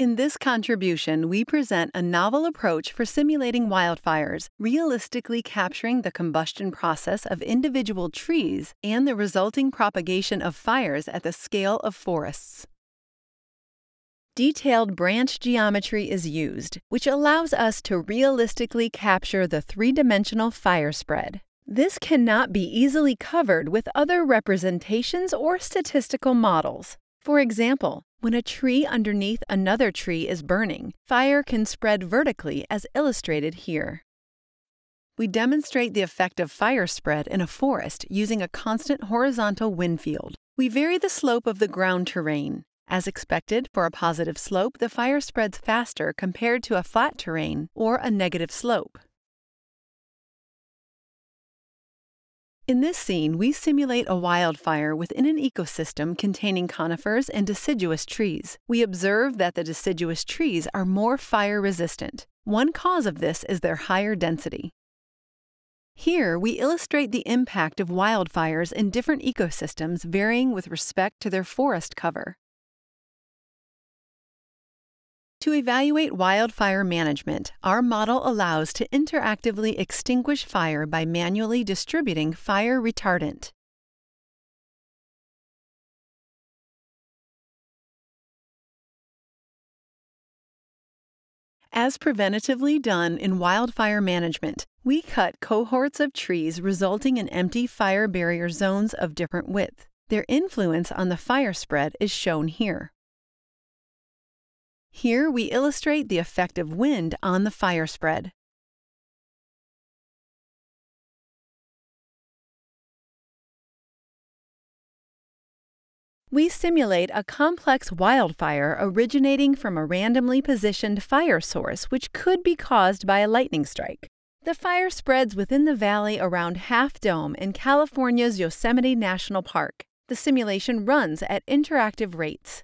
In this contribution, we present a novel approach for simulating wildfires, realistically capturing the combustion process of individual trees and the resulting propagation of fires at the scale of forests. Detailed branch geometry is used, which allows us to realistically capture the three dimensional fire spread. This cannot be easily covered with other representations or statistical models. For example, when a tree underneath another tree is burning, fire can spread vertically as illustrated here. We demonstrate the effect of fire spread in a forest using a constant horizontal wind field. We vary the slope of the ground terrain. As expected, for a positive slope, the fire spreads faster compared to a flat terrain or a negative slope. In this scene, we simulate a wildfire within an ecosystem containing conifers and deciduous trees. We observe that the deciduous trees are more fire resistant. One cause of this is their higher density. Here, we illustrate the impact of wildfires in different ecosystems varying with respect to their forest cover. To evaluate wildfire management, our model allows to interactively extinguish fire by manually distributing fire retardant. As preventatively done in wildfire management, we cut cohorts of trees resulting in empty fire barrier zones of different width. Their influence on the fire spread is shown here. Here we illustrate the effect of wind on the fire spread. We simulate a complex wildfire originating from a randomly positioned fire source which could be caused by a lightning strike. The fire spreads within the valley around Half Dome in California's Yosemite National Park. The simulation runs at interactive rates.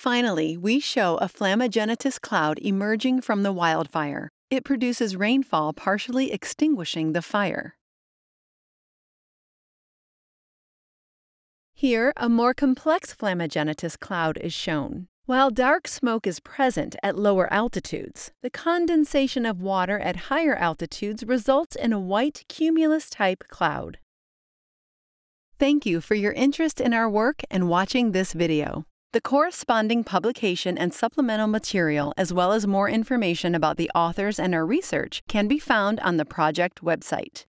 Finally, we show a flammagenitus cloud emerging from the wildfire. It produces rainfall partially extinguishing the fire. Here, a more complex flammagenitus cloud is shown. While dark smoke is present at lower altitudes, the condensation of water at higher altitudes results in a white cumulus type cloud. Thank you for your interest in our work and watching this video. The corresponding publication and supplemental material, as well as more information about the authors and our research, can be found on the project website.